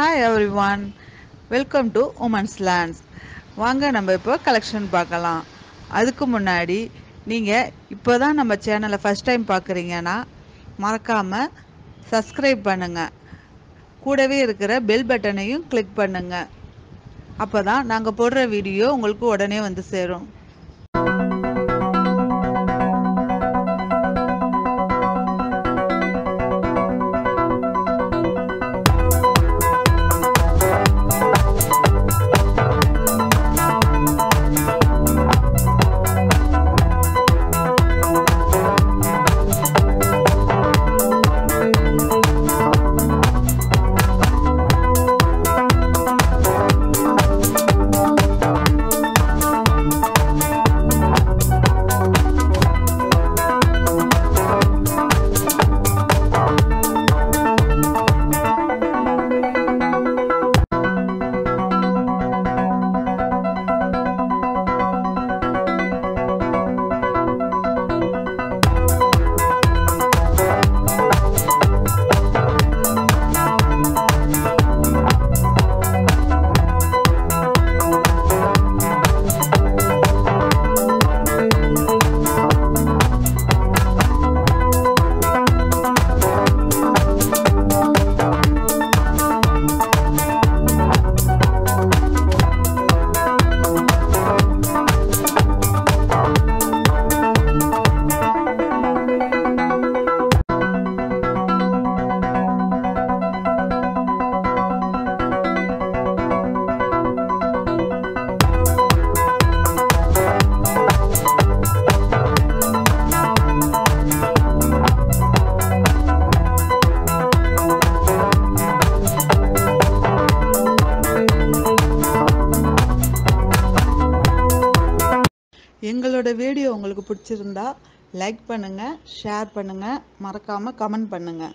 Hi everyone welcome to women's lands வாங்க நம்ம இப்போ கலெக்ஷன் பார்க்கலாம். அதுக்கு முன்னாடி நீங்கள் இப்போ தான் நம்ம சேனலை ஃபஸ்ட் டைம் பார்க்குறீங்கன்னா மறக்காமல் சப்ஸ்கிரைப் பண்ணுங்கள் கூடவே இருக்கிற பெல் பட்டனையும் கிளிக் பண்ணுங்கள் அப்போ தான் நாங்கள் போடுற வீடியோ உங்களுக்கு உடனே வந்து சேரும். எங்களோட வீடியோ உங்களுக்கு பிடிச்சிருந்தா லைக் பண்ணுங்கள் ஷேர் பண்ணுங்கள் மறக்காமல் கமெண்ட் பண்ணுங்கள்